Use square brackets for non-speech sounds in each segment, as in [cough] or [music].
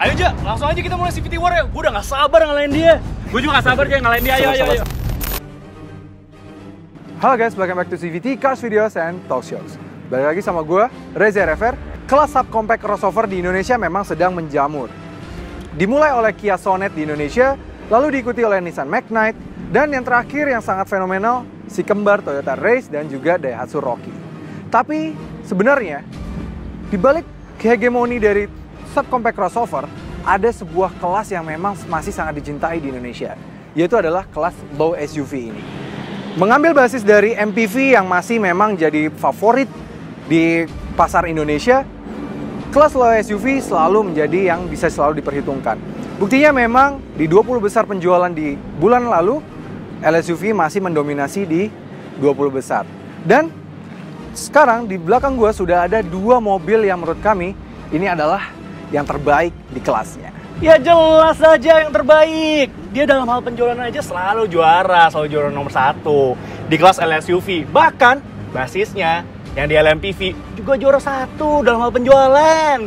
Ayo Ja, langsung aja kita mulai CVT War ya. Gue udah gak sabar ngalahin dia. Gue juga gak sabar aja ngalahin dia. Ayo, ayo, ayo. Halo guys, welcome back to CVT Cars Videos and Talk Shows. Balik lagi sama gue, Reza Rever. Kelas subcompact crossover di Indonesia memang sedang menjamur. Dimulai oleh Kia Sonet di Indonesia, lalu diikuti oleh Nissan Magnite, dan yang terakhir yang sangat fenomenal, si kembar Toyota Race dan juga Daihatsu Rocky. Tapi sebenarnya, di balik kehegemoni dari subcompact crossover, ada sebuah kelas yang memang masih sangat dicintai di Indonesia, yaitu adalah kelas low SUV ini. Mengambil basis dari MPV yang masih memang jadi favorit di pasar Indonesia, kelas low SUV selalu menjadi yang bisa selalu diperhitungkan. Buktinya memang di 20 besar penjualan di bulan lalu, LSUV masih mendominasi di 20 besar. Dan sekarang di belakang gue sudah ada dua mobil yang menurut kami ini adalah yang terbaik di kelasnya. Ya jelas aja yang terbaik. Dia dalam hal penjualan aja selalu juara, selalu juara nomor satu di kelas LSUV. Bahkan basisnya yang di LMPV juga juara satu dalam hal penjualan.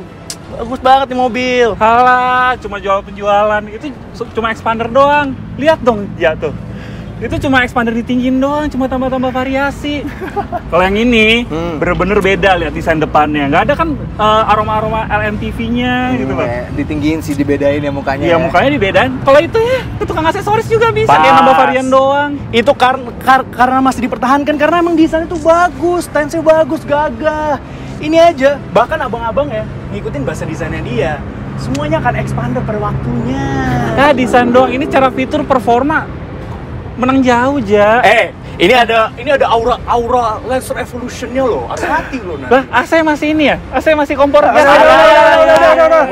Bagus banget nih mobil. Halah, cuma jual penjualan. Itu cuma expander doang. Lihat dong, ya tuh. Itu cuma expander ditinggiin doang, cuma tambah-tambah variasi. [laughs] Kalau yang ini Hmm. bener-bener beda lihat desain depannya. Nggak ada kan eh, aroma-aroma LMPV-nya gitu, Bang. Eh, ditinggiin sih dibedain ya mukanya. Iya ya. mukanya dibedain. Kalau itu ya ke tukang aksesoris juga bisa kayak Pas. nambah varian doang. Itu karena karena masih dipertahankan karena emang desainnya tuh bagus, stance bagus, gagah. Ini aja, bahkan abang-abang ya ngikutin bahasa desainnya dia. Semuanya akan expander pada waktunya. Ya desain doang. Ini cara fitur performa menang jauh ja. Eh, ini ada ini ada aura aura Lancer Evolution-nya loh. Hati-hati loh, Nah. Lah AC masih ini ya? AC masih kompor gas. udah,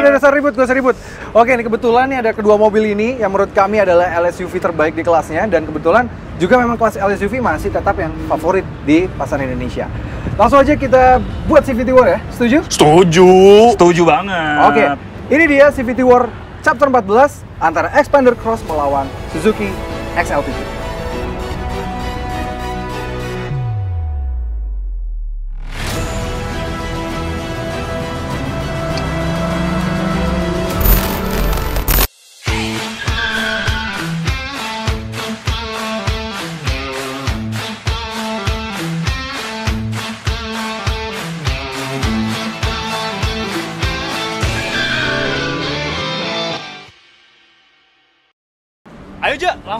udah, usah ribut, gak usah ribut. Oke, ini kebetulan nih ada kedua mobil ini yang menurut kami adalah LSUV terbaik di kelasnya dan kebetulan juga memang kelas LSUV masih tetap yang favorit di pasar Indonesia. Langsung aja kita buat CVT War ya, setuju? Setuju. Setuju banget. Oke, ini dia CVT War Chapter 14 antara Expander Cross melawan Suzuki XL7.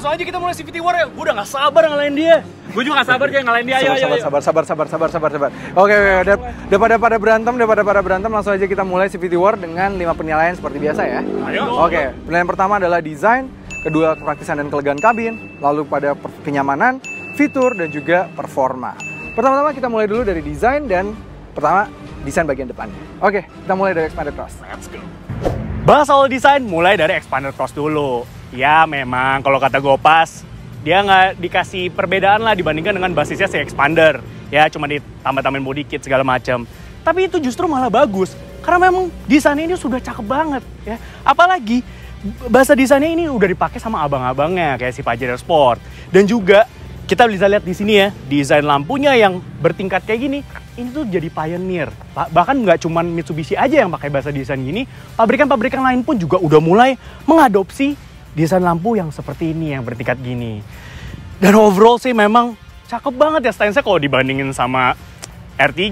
Langsung aja kita mulai CVT War ya. Gue udah gak sabar ngalahin dia. Gue juga gak sabar aja ngalahin dia. Ayo, sabar, ayo, ayo. sabar, sabar, sabar, sabar, sabar, sabar, sabar. Oke, oke, dar- daripada pada berantem, daripada pada berantem, langsung aja kita mulai CVT War dengan lima penilaian seperti biasa ya. Ayo. Oke, penilaian pertama adalah desain, kedua kepraktisan dan kelegaan kabin, lalu pada kenyamanan, fitur, dan juga performa. Pertama-tama kita mulai dulu dari desain dan pertama desain bagian depannya. Oke, kita mulai dari Expanded Cross. Let's go. Bahas soal desain, mulai dari Expander Cross dulu. Ya memang kalau kata Gopas, dia nggak dikasih perbedaan lah dibandingkan dengan basisnya si Expander. Ya cuma ditambah-tambahin body kit segala macam. Tapi itu justru malah bagus. Karena memang desainnya ini sudah cakep banget. ya. Apalagi bahasa desainnya ini udah dipakai sama abang-abangnya kayak si Pajero Sport. Dan juga kita bisa lihat di sini ya, desain lampunya yang bertingkat kayak gini, ini tuh jadi pioneer. Ba- Bahkan nggak cuman Mitsubishi aja yang pakai bahasa desain gini, pabrikan-pabrikan lain pun juga udah mulai mengadopsi desain lampu yang seperti ini, yang bertingkat gini. Dan overall sih memang cakep banget ya stance-nya kalau dibandingin sama R3.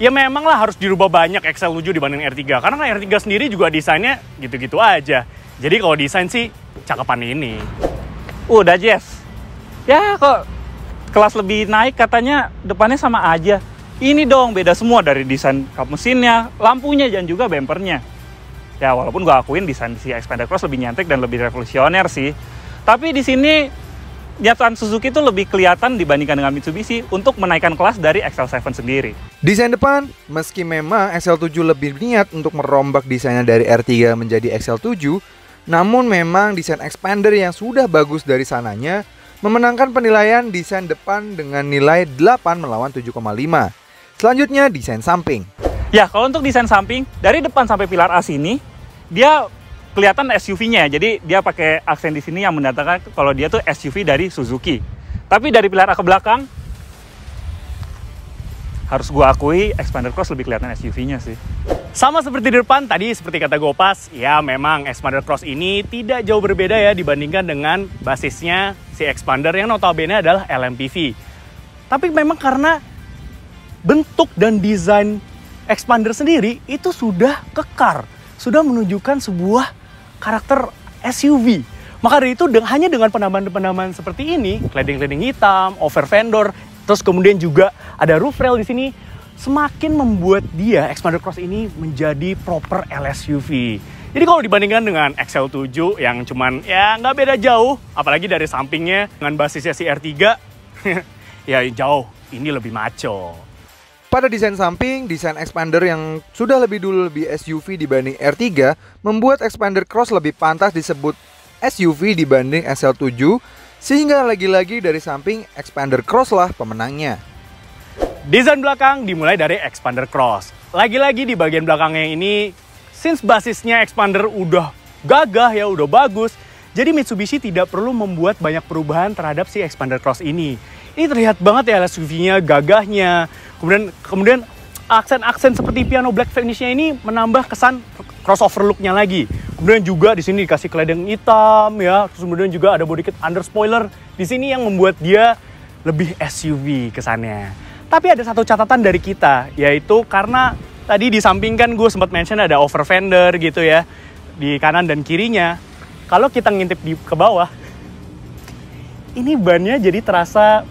Ya memang lah harus dirubah banyak XL7 dibanding R3. Karena R3 sendiri juga desainnya gitu-gitu aja. Jadi kalau desain sih cakepan ini. Udah Jess. Ya kok kelas lebih naik katanya depannya sama aja. Ini dong beda semua dari desain kap mesinnya, lampunya dan juga bempernya. Ya walaupun gua akuin desain si Expander Cross lebih nyantik dan lebih revolusioner sih. Tapi di sini nyatan Suzuki itu lebih kelihatan dibandingkan dengan Mitsubishi untuk menaikkan kelas dari XL7 sendiri. Desain depan, meski memang XL7 lebih niat untuk merombak desainnya dari R3 menjadi XL7, namun memang desain expander yang sudah bagus dari sananya memenangkan penilaian desain depan dengan nilai 8 melawan 7,5. Selanjutnya desain samping. Ya, kalau untuk desain samping, dari depan sampai pilar A sini, dia kelihatan SUV-nya. Jadi dia pakai aksen di sini yang mendatangkan kalau dia tuh SUV dari Suzuki. Tapi dari pilar ke belakang, harus gua akui Expander Cross lebih kelihatan SUV-nya sih. Sama seperti di depan, tadi seperti kata Gopas, ya memang Expander Cross ini tidak jauh berbeda ya dibandingkan dengan basisnya si Expander yang notabene adalah LMPV. Tapi memang karena bentuk dan desain Expander sendiri itu sudah kekar, sudah menunjukkan sebuah karakter SUV. Maka dari itu hanya dengan penambahan-penambahan seperti ini, cladding-cladding hitam, over vendor, terus kemudian juga ada roof rail di sini, semakin membuat dia Expander Cross ini menjadi proper LSUV. Jadi kalau dibandingkan dengan XL7 yang cuman ya nggak beda jauh, apalagi dari sampingnya dengan basisnya si R3, [laughs] ya jauh. Ini lebih maco. Pada desain samping, desain expander yang sudah lebih dulu lebih SUV dibanding R3 membuat expander cross lebih pantas disebut SUV dibanding XL7 sehingga lagi-lagi dari samping expander cross lah pemenangnya. Desain belakang dimulai dari expander cross. Lagi-lagi di bagian belakangnya ini, since basisnya expander udah gagah ya, udah bagus, jadi Mitsubishi tidak perlu membuat banyak perubahan terhadap si expander cross ini. Ini terlihat banget ya SUV-nya, gagahnya, kemudian kemudian aksen-aksen seperti piano black finishnya ini menambah kesan crossover looknya lagi. Kemudian juga di sini dikasih cladding hitam ya, terus kemudian juga ada body kit under spoiler di sini yang membuat dia lebih SUV kesannya. Tapi ada satu catatan dari kita, yaitu karena tadi di samping kan gue sempat mention ada over fender gitu ya, di kanan dan kirinya. Kalau kita ngintip di ke bawah, ini bannya jadi terasa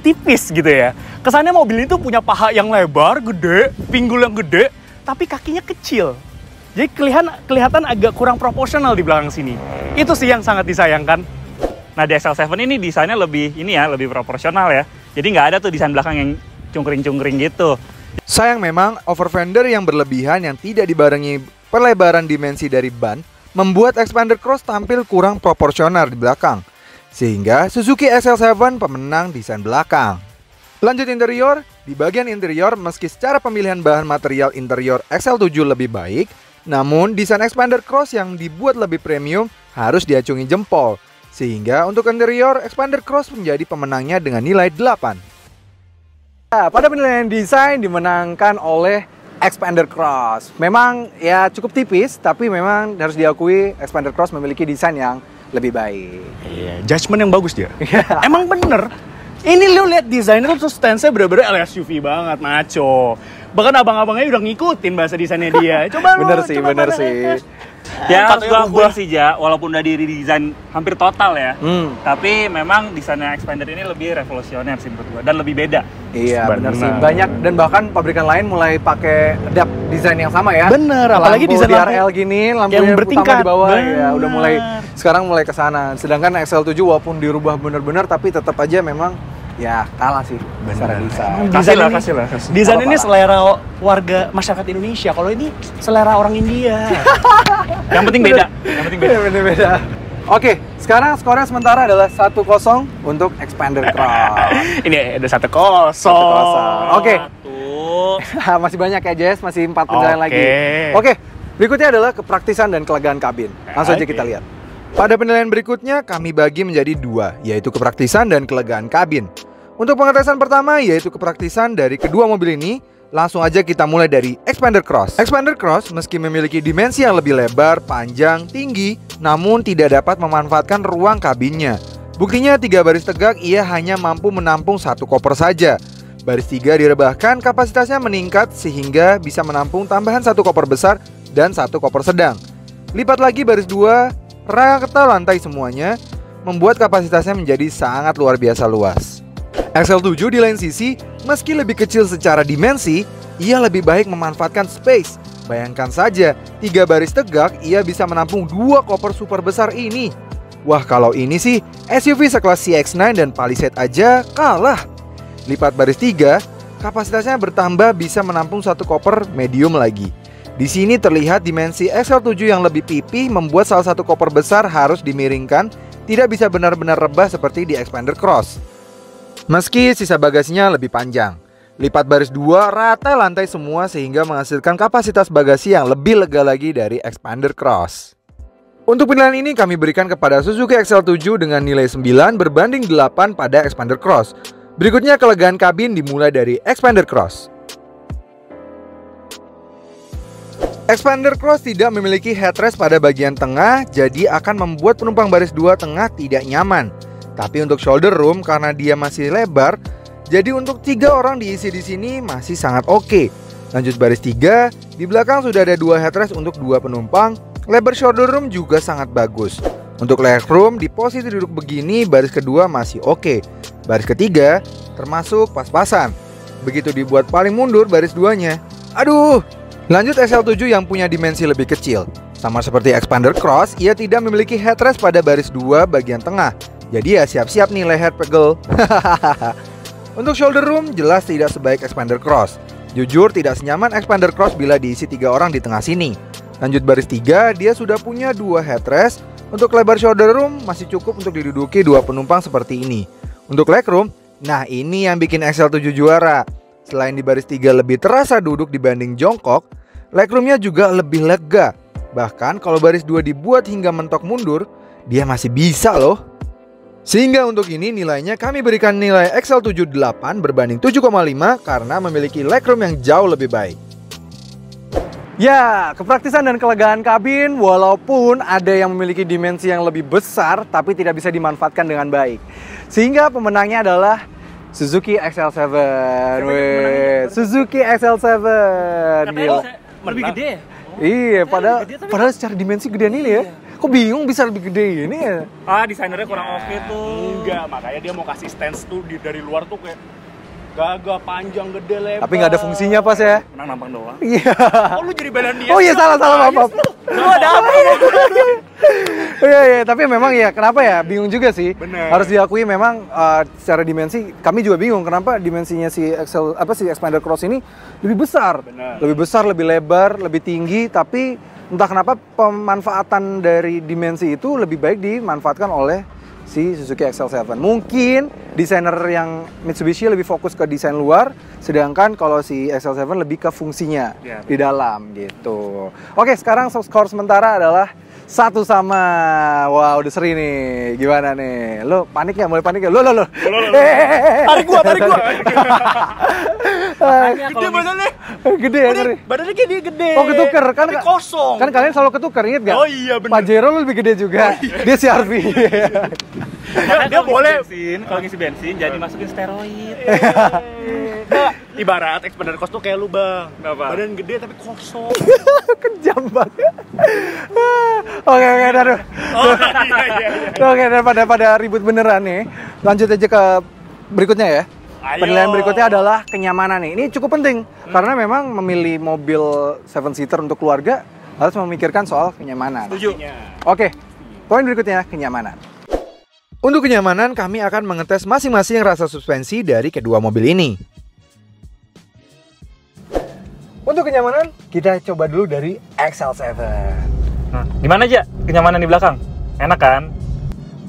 tipis gitu ya. Kesannya mobil itu punya paha yang lebar, gede, pinggul yang gede, tapi kakinya kecil. Jadi kelihatan kelihatan agak kurang proporsional di belakang sini. Itu sih yang sangat disayangkan. Nah di XL7 ini desainnya lebih ini ya lebih proporsional ya. Jadi nggak ada tuh desain belakang yang cungkring-cungkring gitu. Sayang memang over fender yang berlebihan yang tidak dibarengi perlebaran dimensi dari ban membuat expander cross tampil kurang proporsional di belakang. Sehingga Suzuki XL7 pemenang desain belakang. Lanjut interior, di bagian interior meski secara pemilihan bahan material interior XL7 lebih baik, namun desain expander cross yang dibuat lebih premium harus diacungi jempol sehingga untuk interior, Expander Cross menjadi pemenangnya dengan nilai 8. Nah, pada penilaian desain dimenangkan oleh Expander Cross. Memang ya cukup tipis, tapi memang harus diakui Expander Cross memiliki desain yang lebih baik. Iya, judgement yang bagus dia. [laughs] Emang bener. Ini lu lihat desainnya tuh stance-nya bener-bener SUV banget, maco. Bahkan abang-abangnya udah ngikutin bahasa desainnya dia. [laughs] Coba lu, bener sih, coba bener sih. Ya harus gua akuin sih Ja, walaupun udah di desain hampir total ya. Hmm. Tapi memang desainnya Expander ini lebih revolusioner sih menurut gua dan lebih beda. Iya, benar sih. Banyak dan bahkan pabrikan lain mulai pakai adapt desain yang sama ya. Bener, apalagi lampu desain lampu DRL gini, lampu yang yang bertingkat. di bawah ya, udah mulai Bener. sekarang mulai ke sana. Sedangkan XL7 walaupun dirubah bener-bener tapi tetap aja memang ya kalah sih secara desain. Kasih lah, kasih lah. Desain ini selera warga masyarakat Indonesia. Kalau ini selera orang India. [laughs] Yang penting beda. Yang penting beda. Beda-beda. Oke, sekarang skornya sementara adalah 1-0 untuk Expander Cross. [laughs] ini ada satu kosong. Satu kosong. Oke. Satu. [laughs] masih banyak ya Jess, masih empat penilaian Oke. lagi. Oke, berikutnya adalah kepraktisan dan kelegaan kabin. Langsung aja kita lihat. Pada penilaian berikutnya kami bagi menjadi dua, yaitu kepraktisan dan kelegaan kabin. Untuk pengetesan pertama yaitu kepraktisan dari kedua mobil ini, langsung aja kita mulai dari Expander Cross. Expander Cross meski memiliki dimensi yang lebih lebar, panjang, tinggi, namun tidak dapat memanfaatkan ruang kabinnya. Buktinya tiga baris tegak ia hanya mampu menampung satu koper saja. Baris tiga direbahkan kapasitasnya meningkat sehingga bisa menampung tambahan satu koper besar dan satu koper sedang. Lipat lagi baris dua, rata lantai semuanya, membuat kapasitasnya menjadi sangat luar biasa luas. XL7 di lain sisi, meski lebih kecil secara dimensi, ia lebih baik memanfaatkan space. Bayangkan saja, tiga baris tegak ia bisa menampung dua koper super besar ini. Wah kalau ini sih, SUV sekelas CX-9 dan Palisade aja kalah. Lipat baris tiga, kapasitasnya bertambah bisa menampung satu koper medium lagi. Di sini terlihat dimensi XL7 yang lebih pipih membuat salah satu koper besar harus dimiringkan, tidak bisa benar-benar rebah seperti di Expander Cross. Meski sisa bagasinya lebih panjang. Lipat baris dua rata lantai semua sehingga menghasilkan kapasitas bagasi yang lebih lega lagi dari Expander Cross. Untuk penilaian ini kami berikan kepada Suzuki XL7 dengan nilai 9 berbanding 8 pada Expander Cross. Berikutnya kelegaan kabin dimulai dari Expander Cross. Expander Cross tidak memiliki headrest pada bagian tengah, jadi akan membuat penumpang baris 2 tengah tidak nyaman. Tapi untuk shoulder room karena dia masih lebar, jadi untuk tiga orang diisi di sini masih sangat oke. Lanjut baris 3, di belakang sudah ada dua headrest untuk dua penumpang. Lebar shoulder room juga sangat bagus. Untuk leg room di posisi duduk begini baris kedua masih oke. Baris ketiga termasuk pas-pasan. Begitu dibuat paling mundur baris duanya. Aduh, Lanjut XL7 yang punya dimensi lebih kecil. Sama seperti Expander Cross, ia tidak memiliki headrest pada baris 2 bagian tengah. Jadi ya siap-siap nih leher pegel. [laughs] Untuk shoulder room jelas tidak sebaik Expander Cross. Jujur tidak senyaman Expander Cross bila diisi tiga orang di tengah sini. Lanjut baris 3, dia sudah punya dua headrest. Untuk lebar shoulder room masih cukup untuk diduduki dua penumpang seperti ini. Untuk leg room, nah ini yang bikin XL7 juara. Selain di baris 3 lebih terasa duduk dibanding jongkok, Legroomnya juga lebih lega. Bahkan kalau baris 2 dibuat hingga mentok mundur, dia masih bisa loh. Sehingga untuk ini nilainya kami berikan nilai XL78 berbanding 7,5 karena memiliki legroom yang jauh lebih baik. Ya, kepraktisan dan kelegaan kabin walaupun ada yang memiliki dimensi yang lebih besar tapi tidak bisa dimanfaatkan dengan baik. Sehingga pemenangnya adalah Suzuki XL7. Weh, Suzuki XL7. Gila. Lebih gede ya? Iya, padahal gede tapi- padahal secara dimensi gedean ini ya. Kok bingung bisa lebih gede ini ya? Ah, desainernya kurang oke tuh. Enggak, makanya dia mau kasih stance tuh di, dari luar tuh kayak gagah panjang gede lebar. Tapi nggak ada fungsinya pas ya. Menang nampang doang. Iya. Oh lu jadi belain dia? Oh iya salah salah maaf. maaf. Lu ada apa? [laughs] Iya iya, tapi memang ya kenapa ya? Bingung juga sih. Bener. Harus diakui memang uh, secara dimensi kami juga bingung kenapa dimensinya si Excel apa si Expander Cross ini lebih besar. Bener. Lebih besar, lebih lebar, lebih tinggi tapi entah kenapa pemanfaatan dari dimensi itu lebih baik dimanfaatkan oleh si Suzuki XL7. Mungkin desainer yang Mitsubishi lebih fokus ke desain luar, sedangkan kalau si XL7 lebih ke fungsinya Ya, di dalam gitu. Oke, sekarang skor sementara adalah satu sama. Wah, udah seri nih. Gimana nih? Lo panik ya? Mulai panik ya? Lo lo lo. Tarik gua, tarik gua. Gede badannya. Gede ya seri. Badannya kayak dia gede. Oh ketuker kan? Tapi kosong. Kan kalian selalu ketuker inget gak? Oh iya, bener. Pak Jero lebih gede juga. Dia si Arfi. [laughs] dia, dia boleh bensin, kalau ngisi bensin jadi masukin steroid. Ibarat expander cost tuh kayak lu bang Kenapa? badan gede tapi kosong [laughs] Kejam banget. Oke oke aduh. oh iya iya iya [laughs] Oke daripada pada ribut beneran nih, lanjut aja ke berikutnya ya. Ayo. Penilaian berikutnya adalah kenyamanan nih. Ini cukup penting karena memang memilih mobil seven seater untuk keluarga harus memikirkan soal kenyamanan. Setuju. Oke, poin berikutnya kenyamanan. Untuk kenyamanan, kami akan mengetes masing-masing rasa suspensi dari kedua mobil ini. Untuk kenyamanan, kita coba dulu dari XL7. Nah, gimana aja kenyamanan di belakang? Enak kan?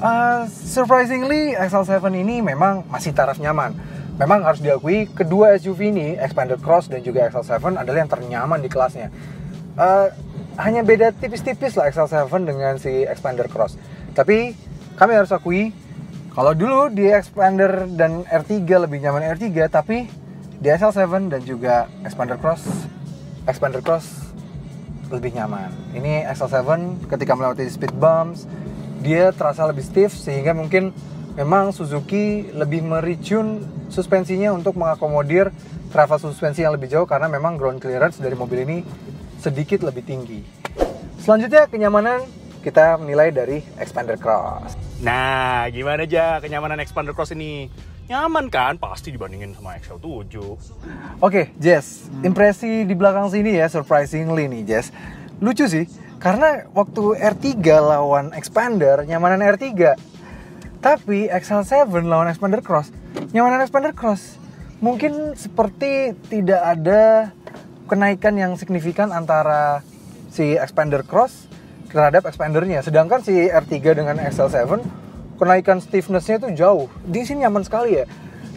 Uh, surprisingly, XL7 ini memang masih taraf nyaman. Memang harus diakui, kedua SUV ini, Expander Cross dan juga XL7 adalah yang ternyaman di kelasnya. Uh, hanya beda tipis-tipis lah XL7 dengan si Expander Cross. Tapi kami harus akui, kalau dulu di Expander dan R3 lebih nyaman R3, tapi di XL7 dan juga Expander Cross, Expander Cross lebih nyaman. Ini XL7 ketika melewati speed bumps, dia terasa lebih stiff sehingga mungkin memang Suzuki lebih meretune suspensinya untuk mengakomodir travel suspensi yang lebih jauh karena memang ground clearance dari mobil ini sedikit lebih tinggi. Selanjutnya kenyamanan kita menilai dari Expander Cross. nah gimana aja kenyamanan expander cross ini nyaman kan pasti dibandingin sama XL7 Oke, Jess, impresi di belakang sini ya surprisingly nih, Jess. Lucu sih, karena waktu R3 lawan Expander, nyamanan R3. Tapi XL7 lawan Expander Cross, nyamanan Expander Cross. Mungkin seperti tidak ada kenaikan yang signifikan antara si Expander Cross terhadap Expandernya. Sedangkan si R3 dengan XL7 kenaikan stiffness-nya itu jauh. Di sini nyaman sekali ya.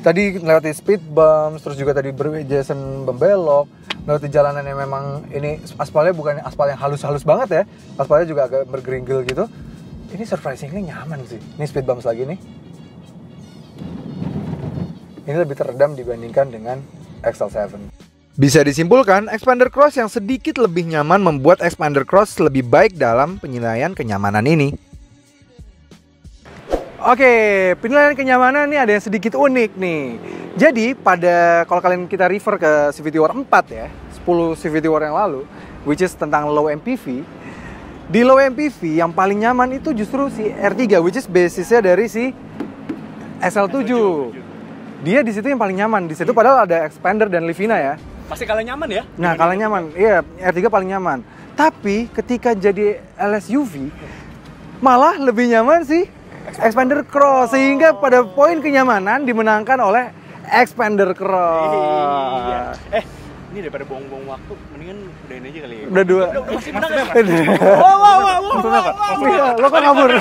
Tadi lewati speed bumps, terus juga tadi berjason membelok, lewati jalanan yang memang ini aspalnya bukan aspal yang halus-halus banget ya. Aspalnya juga agak bergeringgil gitu. Ini surprisingly nyaman sih. Ini speed bumps lagi nih. ini lebih teredam dibandingkan dengan XL7. Bisa disimpulkan, Expander Cross yang sedikit lebih nyaman membuat Expander Cross lebih baik dalam penilaian kenyamanan ini. Oke, penilaian kenyamanan ini ada yang sedikit unik nih. Jadi pada kalau kalian kita refer ke CVT War 4 ya, 10 CVT War yang lalu, which is tentang low MPV. Di low MPV yang paling nyaman itu justru si R3, which is basisnya dari si SL7. Dia di situ yang paling nyaman. Di situ padahal ada expander dan Livina ya. Pasti kalian nyaman ya? Nah, kalah nyaman. Iya, R3 paling nyaman. Tapi ketika jadi LSUV malah lebih nyaman sih Expander Cross sehingga pada poin kenyamanan dimenangkan oleh Expander Cross. Iya. Eh, ini daripada bohong-bohong waktu, mendingan udahin aja kali ya. Udah dua. Masih menang ya? Wah, wah, wah, wah. Iya, lo kok kabur?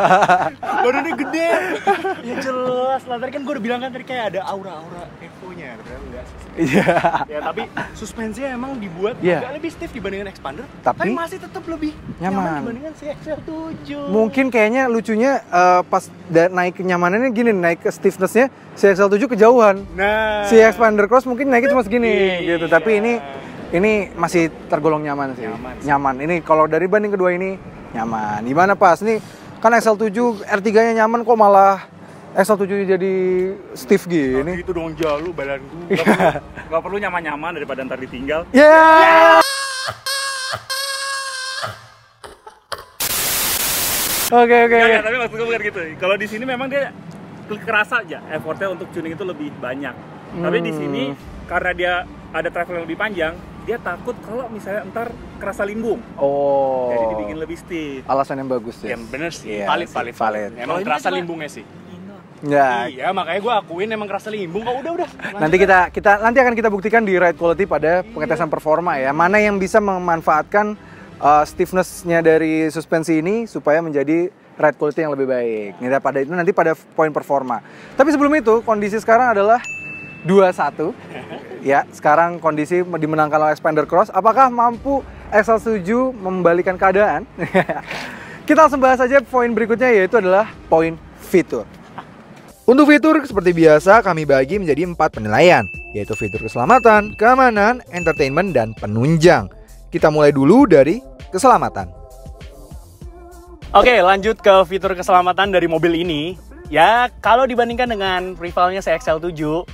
[laughs] Badannya gede. ya jelas lah. Tadi kan gue udah bilang kan tadi kayak ada aura-aura Evo-nya. Iya. Ya tapi suspensinya emang dibuat Iya. agak lebih stiff dibandingkan expander. Tapi- masih tetap lebih Nyaman. dibandingkan si XL7. Mungkin kayaknya lucunya eh, pas naik kenyamanannya gini, naik ke stiffness-nya si XL7 kejauhan. Nah. Si Expander Cross mungkin naiknya cuma segini Iya. gitu. Tapi ini ini masih tergolong nyaman sih. Nyaman sih. Nyaman. Ini kalau dari banding kedua ini nyaman. Gimana pas nih kan XL7 R3-nya nyaman kok malah XL7 jadi stiff gini. Itu dong jalu badan gue. Gak perlu, nggak perlu nyaman-nyaman daripada ntar ditinggal. Ya. Oke oke. Nggak, oke. nggak, tapi maksud gue bukan gitu. Kalau di sini memang dia kerasa aja effortnya untuk tuning itu lebih banyak. Tapi di sini karena dia ada travel yang lebih panjang, dia takut kalau misalnya ntar kerasa limbung. Oh. Jadi dibikin lebih stiff. alasan yang bagus ya. Yang bener sih, Iya valid, sih, valid, valid. Emang cuma- limbungnya sih. Ya. Iya, makanya gue akuin emang kerasa limbung kok udah udah. Nanti kita kita nanti akan kita buktikan di ride quality pada pengetesan performa ya. Mana yang bisa memanfaatkan uh, stiffness-nya dari suspensi ini supaya menjadi ride quality yang lebih baik. Nih pada itu nanti pada poin performa. Tapi sebelum itu kondisi sekarang adalah 2-1. [laughs] ya, sekarang kondisi dimenangkan oleh Expander Cross. Apakah mampu XL7 membalikan keadaan? [laughs] kita langsung bahas aja poin berikutnya yaitu adalah poin fitur. Untuk fitur seperti biasa kami bagi menjadi empat penilaian, yaitu fitur keselamatan, keamanan, entertainment, dan penunjang. Kita mulai dulu dari keselamatan. Oke, lanjut ke fitur keselamatan dari mobil ini. Ya, kalau dibandingkan dengan rivalnya CXL7,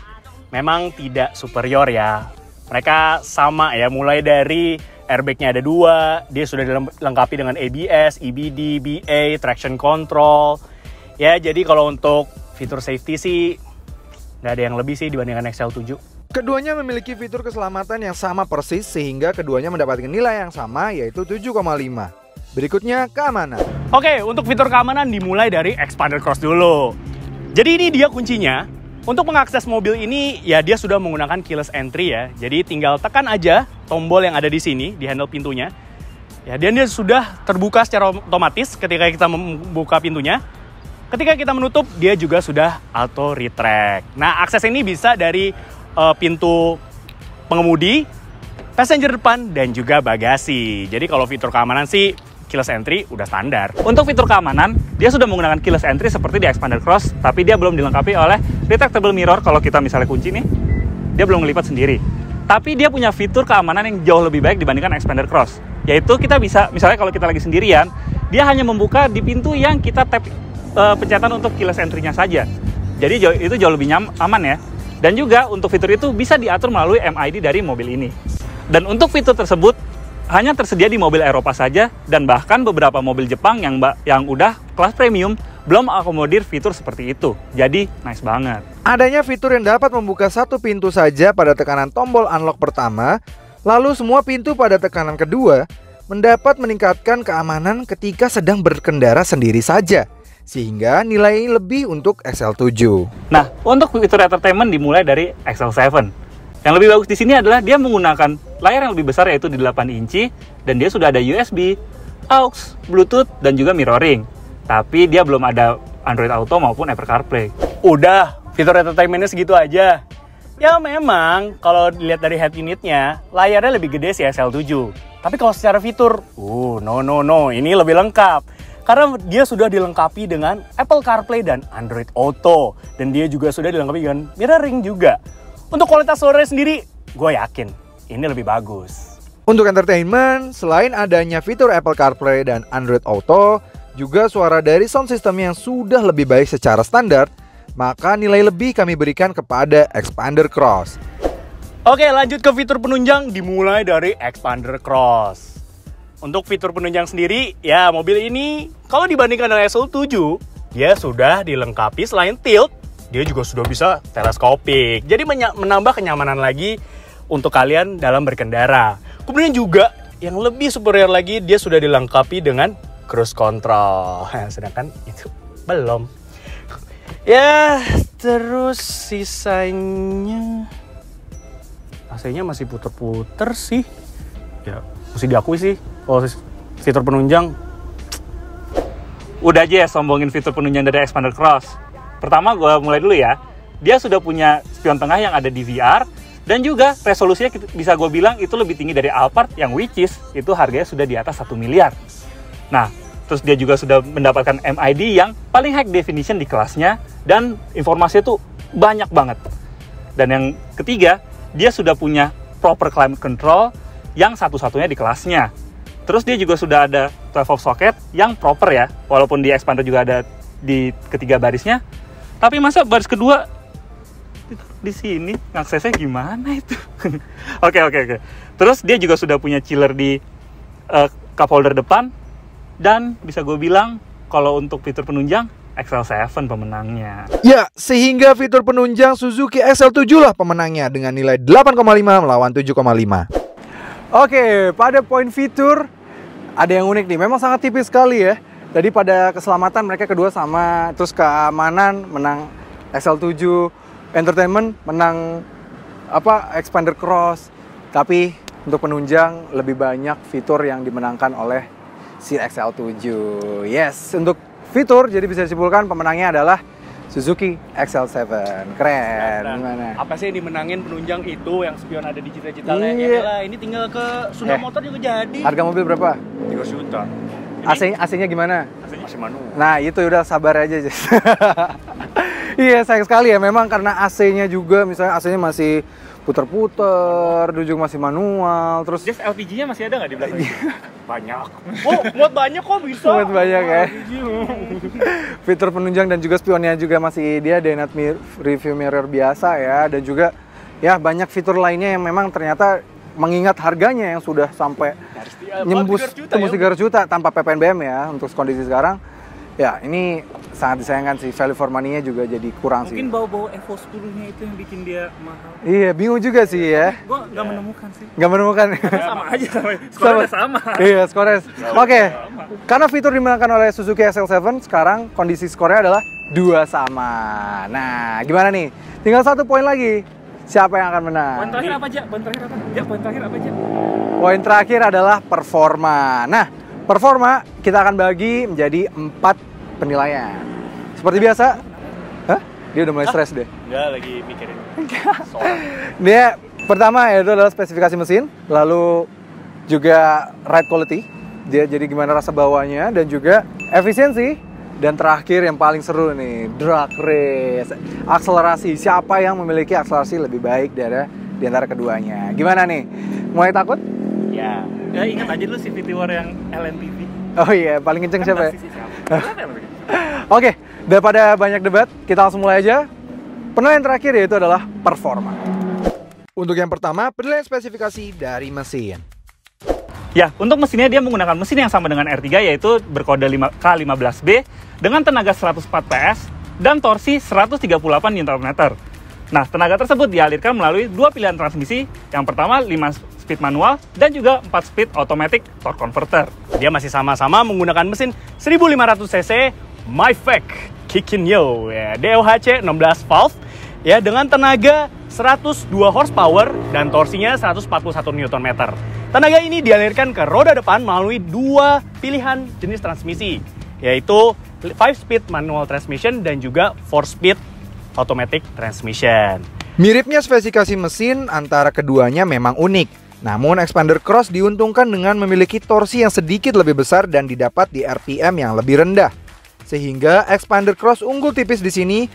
memang tidak superior ya. Mereka sama ya, mulai dari airbagnya ada dua, dia sudah dilengkapi dengan ABS, EBD, BA, traction control. Ya, jadi kalau untuk fitur safety sih nggak ada yang lebih sih dibandingkan XL7. Keduanya memiliki fitur keselamatan yang sama persis sehingga keduanya mendapatkan nilai yang sama yaitu 7,5. Berikutnya keamanan. Oke, untuk fitur keamanan dimulai dari Expander Cross dulu. Jadi ini dia kuncinya. Untuk mengakses mobil ini, ya dia sudah menggunakan keyless entry ya. Jadi tinggal tekan aja tombol yang ada di sini, di handle pintunya. Ya, dan dia sudah terbuka secara otomatis ketika kita membuka pintunya. Ketika kita menutup, dia juga sudah auto retract. Nah, akses ini bisa dari eh, pintu pengemudi, passenger depan, dan juga bagasi. Jadi kalau fitur keamanan sih keyless entry udah standar. Untuk fitur keamanan, dia sudah menggunakan keyless entry seperti di Expander Cross, tapi dia belum dilengkapi oleh retractable mirror kalau kita misalnya kunci nih, dia belum ngelipat sendiri. Tapi dia punya fitur keamanan yang jauh lebih baik dibandingkan Expander Cross. Yaitu kita bisa, misalnya kalau kita lagi sendirian, dia hanya membuka di pintu yang kita tap eh, pencetan untuk keyless entry-nya saja. Jadi jauh, itu jauh lebih nyam, aman ya. Dan juga untuk fitur itu bisa diatur melalui MID dari mobil ini. Dan untuk fitur tersebut hanya tersedia di mobil Eropa saja dan bahkan beberapa mobil Jepang yang yang udah kelas premium belum akomodir fitur seperti itu. Jadi nice banget. Adanya fitur yang dapat membuka satu pintu saja pada tekanan tombol unlock pertama, lalu semua pintu pada tekanan kedua, mendapat meningkatkan keamanan ketika sedang berkendara sendiri saja, sehingga nilai lebih untuk XL7. Nah, untuk fitur entertainment dimulai dari XL7. Yang lebih bagus di sini adalah dia menggunakan layar yang lebih besar yaitu di 8 inci dan dia sudah ada USB, AUX, Bluetooth dan juga mirroring. Tapi dia belum ada Android Auto maupun Apple CarPlay. Udah, fitur entertainmentnya segitu aja. Ya memang, kalau dilihat dari head unitnya, layarnya lebih gede sih XL7. Tapi kalau secara fitur, uh, no no no, ini lebih lengkap. Karena dia sudah dilengkapi dengan Apple CarPlay dan Android Auto. Dan dia juga sudah dilengkapi dengan mirroring juga. Untuk kualitas suaranya sendiri, gue yakin ini lebih bagus. Untuk entertainment, selain adanya fitur Apple CarPlay dan Android Auto, juga suara dari sound system yang sudah lebih baik secara standar, maka nilai lebih kami berikan kepada Expander Cross. Oke, lanjut ke fitur penunjang dimulai dari Expander Cross. Untuk fitur penunjang sendiri, ya mobil ini kalau dibandingkan dengan SL7, dia sudah dilengkapi selain tilt, dia juga sudah bisa teleskopik. Jadi menambah kenyamanan lagi untuk kalian dalam berkendara. Kemudian juga yang lebih superior lagi, dia sudah dilengkapi dengan cruise control. [laughs] Sedangkan itu belum. Ya, terus sisanya AC-nya masih puter-puter sih. Ya, mesti diakui sih kalau fitur penunjang udah aja ya sombongin fitur penunjang dari Expander Cross. Pertama gue mulai dulu ya. Dia sudah punya spion tengah yang ada di VR dan juga resolusinya bisa gue bilang itu lebih tinggi dari Alphard yang which is itu harganya sudah di atas 1 miliar. Nah, terus dia juga sudah mendapatkan MID yang paling high definition di kelasnya dan informasinya tuh banyak banget. Dan yang ketiga, dia sudah punya proper climate control yang satu-satunya di kelasnya. Terus dia juga sudah ada 12 volt socket yang proper ya, walaupun di expander juga ada di ketiga barisnya. Tapi masa baris kedua di sini aksesnya gimana itu? [laughs] Oke oke oke. Terus dia juga sudah punya chiller di uh, cup holder depan dan bisa gue bilang kalau untuk fitur penunjang XL7 pemenangnya. Ya, sehingga fitur penunjang Suzuki XL7 lah pemenangnya dengan nilai 8,5 melawan 7,5. Oke, pada poin fitur ada yang unik nih. Memang sangat tipis sekali ya. Jadi pada keselamatan mereka kedua sama, terus keamanan menang XL7, entertainment menang apa expander cross. Tapi untuk penunjang lebih banyak fitur yang dimenangkan oleh si XL7. Yes, untuk fitur jadi bisa disimpulkan pemenangnya adalah Suzuki XL7. Keren. Nah, Gimana? Apa sih yang dimenangin penunjang itu yang spion ada di cita-citanya? Iya. Ya ini tinggal ke Sunda Eh. Motor juga jadi. Harga mobil berapa? 3 juta. AC AC-nya gimana? Masih manual. Nah itu udah sabar aja. [laughs] Iya sayang sekali ya memang karena AC-nya juga misalnya AC-nya masih puter-puter, ujung masih manual, terus Jeff LPG-nya masih ada nggak di belakang? [laughs] Banyak. Oh, muat banyak kok bisa. Muat banyak ya. fitur penunjang dan juga spionnya juga masih dia mir- review mirror biasa ya dan juga ya banyak fitur lainnya yang memang ternyata mengingat harganya yang sudah sampai nyembus tembus 300 juta tanpa PPNBM ya untuk kondisi sekarang ya ini sangat disayangkan sih value for money-nya juga jadi kurang Mungkin sih bau-bau Evo 10-nya itu yang bikin dia mahal. iya bingung juga sih ya Gue nggak menemukan sih. nggak menemukan Sama aja sama. Skornya sama. iya skornya oke karena fitur dimenangkan oleh Suzuki XL7 sekarang kondisi skornya adalah dua sama nah gimana nih tinggal satu poin lagi siapa yang akan menang Poin terakhir apa aja? Poin terakhir apa? Ya, poin terakhir apa aja? Poin terakhir adalah performa. Nah, performa kita akan bagi menjadi empat penilaian. Seperti biasa. Hah? Dia udah mulai stres deh. Enggak lagi mikirin. Dia pertama yaitu adalah spesifikasi mesin, lalu juga ride quality. Dia jadi gimana rasa bawanya dan juga efisiensi dan terakhir yang paling seru nih, drag race. Akselerasi. Siapa yang memiliki akselerasi lebih baik dari di antara keduanya? Gimana nih? Mulai takut? Ya. Ya ingat aja dulu si VT War yang LMPV. Oh iya, paling kenceng siapa ya? Siapa? Oke, daripada banyak debat, kita langsung mulai aja. Penilaian terakhir yaitu adalah performa. Untuk yang pertama, penilaian spesifikasi dari mesin. Ya, untuk mesinnya dia menggunakan mesin yang sama dengan R3 yaitu berkode 5 K15B dengan tenaga 104 PS dan torsi 138 Nm. Nah, tenaga tersebut dialirkan melalui dua pilihan transmisi. Yang pertama 5 speed manual dan juga 4 speed automatic torque converter. Dia masih sama-sama menggunakan mesin 1500 cc Myfec Kikinyo ya, DOHC 16 valve ya dengan tenaga 102 horsepower dan torsinya 141 Nm. Tenaga ini dialirkan ke roda depan melalui dua pilihan jenis transmisi, yaitu 5 speed manual transmission dan juga 4 speed automatic transmission. Miripnya spesifikasi mesin antara keduanya memang unik. Namun Expander Cross diuntungkan dengan memiliki torsi yang sedikit lebih besar dan didapat di RPM yang lebih rendah. Sehingga Expander Cross unggul tipis di sini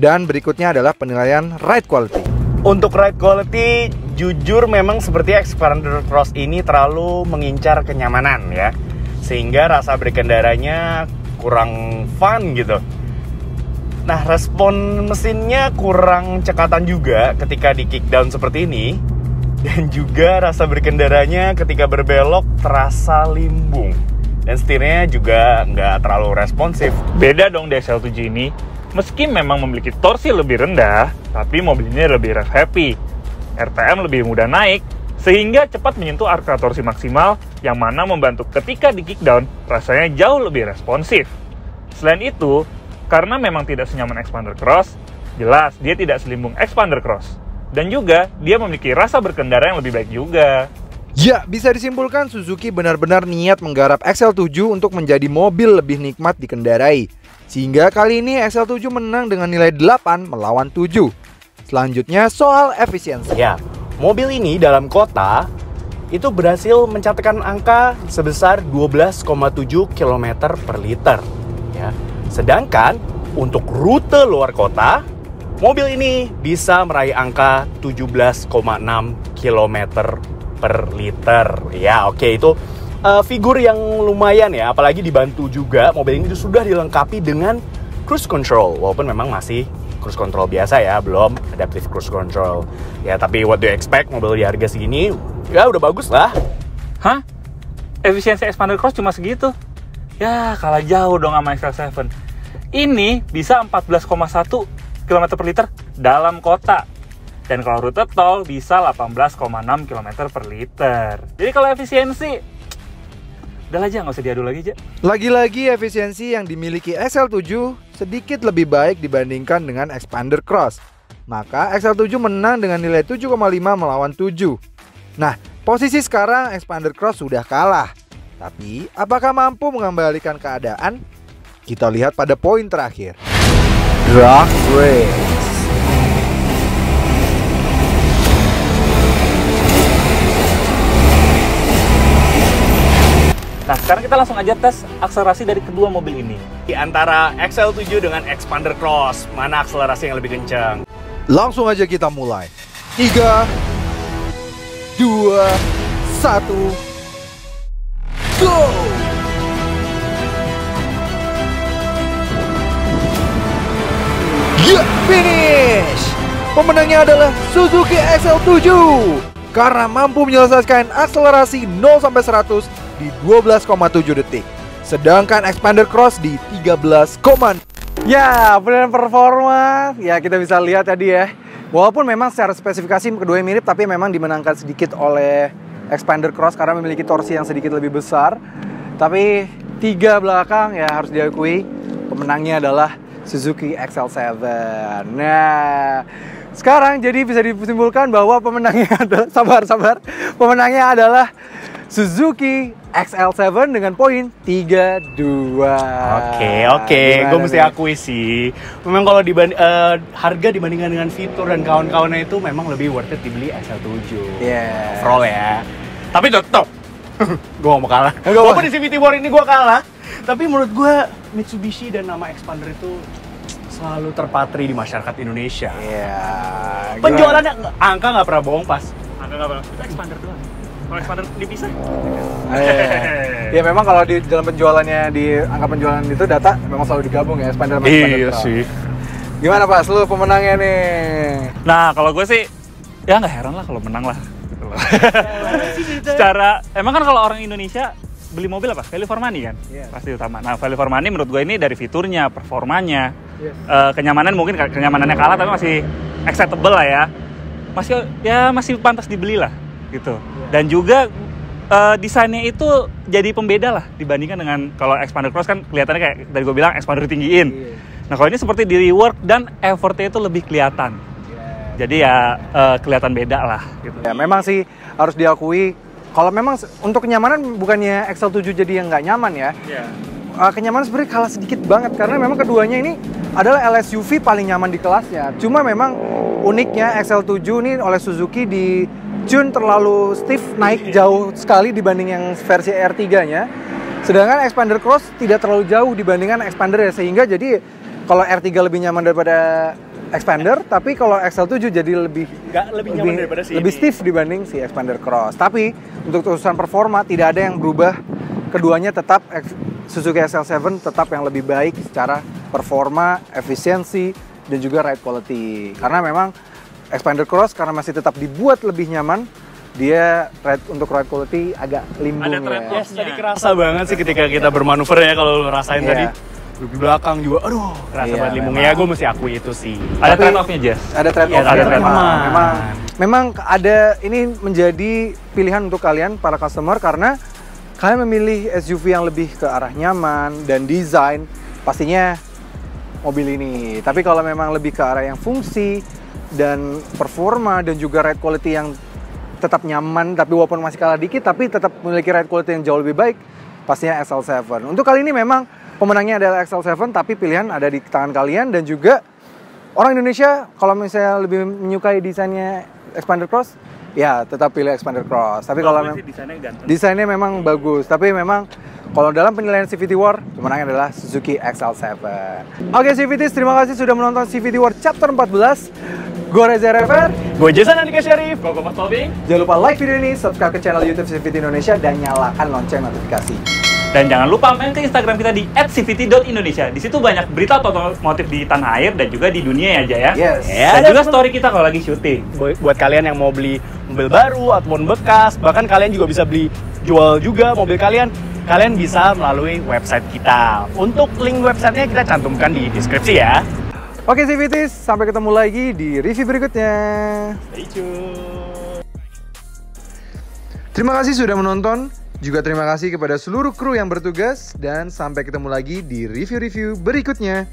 dan berikutnya adalah penilaian ride quality. Untuk ride quality, jujur memang seperti Expander Cross ini terlalu mengincar kenyamanan ya. Sehingga rasa berkendaranya kurang fun gitu. Nah, respon mesinnya kurang cekatan juga ketika di kickdown seperti ini. Dan juga rasa berkendaranya ketika berbelok terasa limbung. Dan setirnya juga nggak terlalu responsif. Beda dong di XL7 ini. Meski memang memiliki torsi lebih rendah, tapi mobil ini lebih rev happy. RPM lebih mudah naik, sehingga cepat menyentuh arka torsi maksimal yang mana membantu ketika di kickdown rasanya jauh lebih responsif. Selain itu, karena memang tidak senyaman Expander Cross, jelas dia tidak selimbung Expander Cross. Dan juga dia memiliki rasa berkendara yang lebih baik juga. Ya, bisa disimpulkan Suzuki benar-benar niat menggarap XL7 untuk menjadi mobil lebih nikmat dikendarai. Sehingga kali ini XL7 menang dengan nilai 8 melawan 7. Selanjutnya soal efisiensi. Ya, mobil ini dalam kota itu berhasil mencatatkan angka sebesar 12,7 km per liter. Ya. Sedangkan untuk rute luar kota, mobil ini bisa meraih angka 17,6 km per liter. Ya, oke itu uh, figur yang lumayan ya, apalagi dibantu juga mobil ini sudah dilengkapi dengan cruise control walaupun memang masih cruise control biasa ya, belum adaptive cruise control. Ya, tapi what do you expect mobil di harga segini? Ya udah bagus lah. Hah? Efisiensi Expander Cross cuma segitu? Ya, kalah jauh dong sama XL7. Ini bisa 14,1 km per liter dalam kota. Dan kalau rute tol bisa 18,6 km per liter. Jadi kalau efisiensi, udah aja nggak usah diadu lagi aja. Lagi-lagi efisiensi yang dimiliki XL7 sedikit lebih baik dibandingkan dengan Expander Cross. Maka XL7 menang dengan nilai 7,5 melawan 7. Nah, posisi sekarang Expander Cross sudah kalah. Tapi, apakah mampu mengembalikan keadaan? Kita lihat pada poin terakhir. Drag Race. Nah, sekarang kita langsung aja tes akselerasi dari kedua mobil ini. Di antara XL7 dengan Expander Cross, mana akselerasi yang lebih kencang? Langsung aja kita mulai. 3 2 1 Go! Ya, finish! Pemenangnya adalah Suzuki XL7 karena mampu menyelesaikan akselerasi 0 sampai 100 di 12,7 detik. Sedangkan Expander Cross di 13, Ya, penilaian performa ya kita bisa lihat tadi ya. Walaupun memang secara spesifikasi keduanya mirip tapi memang dimenangkan sedikit oleh Expander Cross karena memiliki torsi yang sedikit lebih besar. Tapi tiga belakang ya harus diakui pemenangnya adalah Suzuki XL7. Nah, sekarang jadi bisa disimpulkan bahwa pemenangnya [laughs] adalah sabar sabar. Pemenangnya adalah Suzuki XL7 dengan poin 32. Oke, oke. Gue mesti akui sih. Memang kalau dibanding uh, harga dibandingkan dengan fitur dan kawan-kawannya itu memang lebih worth it dibeli XL7. Iya. Yeah. Overall ya. Tapi tetap [laughs] gue gak mau kalah. Walaupun di CVT War ini gue kalah, tapi menurut gue Mitsubishi dan nama Expander itu selalu terpatri di masyarakat Indonesia. Iya. Yeah, Penjualannya angka nggak pernah bohong pas. Angka nggak pernah. Itu Expander doang kalau expander dipisah ya memang kalau di dalam penjualannya di angka penjualan itu data memang selalu digabung ya expander sama iya sih. Gimana pak lu pemenangnya nih? Nah kalau gue sih ya nggak heran lah kalau menang lah gitu loh. [laughs] secara emang kan kalau orang Indonesia beli mobil apa? Value for money kan? Yeah. pasti utama. Nah value for money menurut gue ini dari fiturnya performanya. Yes. uh, kenyamanan mungkin kenyamanannya kalah tapi masih acceptable lah ya. Masih ya masih pantas dibeli lah gitu dan juga uh, desainnya itu jadi pembeda lah dibandingkan dengan kalau expander cross kan kelihatannya kayak dari gue bilang expander tinggiin yeah. nah kalau ini seperti di rework dan effortnya itu lebih kelihatan yeah. jadi ya uh, kelihatan beda lah gitu ya memang sih harus diakui kalau memang untuk kenyamanan bukannya XL7 jadi yang nggak nyaman ya yeah. uh, kenyamanan sebenarnya kalah sedikit banget karena memang keduanya ini adalah LSUV paling nyaman di kelasnya cuma memang uniknya XL7 ini oleh Suzuki di tune terlalu stiff, naik jauh sekali dibanding yang versi R3-nya. Sedangkan expander cross tidak terlalu jauh dibandingkan expander ya sehingga jadi kalau R3 lebih nyaman daripada expander, tapi kalau XL7 jadi lebih Nggak lebih nyaman daripada si lebih ini. stiff dibanding si expander cross. Tapi untuk urusan performa tidak ada yang berubah. Keduanya tetap Suzuki XL7 tetap yang lebih baik secara performa, efisiensi dan juga ride quality. Karena memang expander cross karena masih tetap dibuat lebih nyaman, dia ride untuk ride quality agak limbung Ada ya. Yes, tadi kerasa banget sih ketika kita bermanuver ya kalau lu rasain Iya. tadi. Di belakang juga aduh kerasa Iya, banget limbungnya. Ya gue mesti akui itu sih. Ada Tapi- trade-off-nya, Jess. Ada trade Iya, off ada memang, memang memang ada ini menjadi pilihan untuk kalian para customer karena kalian memilih SUV yang lebih ke arah nyaman dan desain pastinya mobil ini. Tapi kalau memang lebih ke arah yang fungsi dan performa dan juga ride quality yang tetap nyaman tapi walaupun masih kalah dikit tapi tetap memiliki ride quality yang jauh lebih baik pastinya XL7. Untuk kali ini memang pemenangnya adalah XL7 tapi pilihan ada di tangan kalian dan juga orang Indonesia kalau misalnya lebih menyukai desainnya Expander Cross ya tetap pilih Expander Cross. Tapi kalau mem- desainnya ganteng. desainnya memang bagus tapi memang kalau dalam penilaian CVT War pemenangnya adalah Suzuki XL7 oke CVTs terima kasih sudah menonton CVT War chapter 14 gue Reza Rever gue Jason Andika Syarif Gue Mas Tobing. jangan lupa like video ini subscribe ke channel YouTube CVT Indonesia dan nyalakan lonceng notifikasi Dan jangan lupa main ke Instagram kita di @cvt.indonesia. Di situ banyak berita otomotif di tanah air dan juga di dunia ya, Jaya. yes Ya, Dan juga story kita kalau lagi syuting. Bu- buat kalian yang mau beli mobil baru ataupun bekas bahkan kalian juga bisa beli jual juga mobil kalian kalian bisa melalui website kita. Untuk link websitenya kita cantumkan di deskripsi ya. Oke CVTs sampai ketemu lagi di review berikutnya. Stay tune. Terima kasih sudah menonton. Juga terima kasih kepada seluruh kru yang bertugas. Dan sampai ketemu lagi di review-review berikutnya.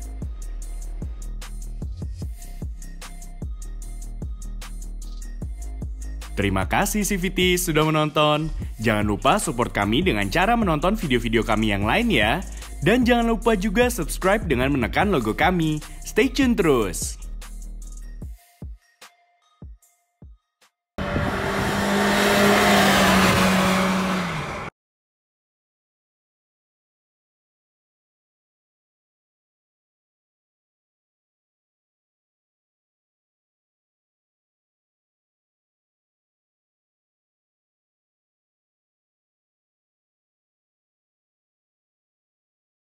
Terima kasih CVT sudah menonton. Jangan lupa support kami dengan cara menonton video-video kami yang lain ya. Dan jangan lupa juga subscribe dengan menekan logo kami. Stay tune terus.